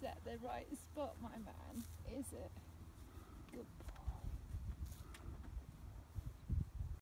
is at the right spot, my man, is it?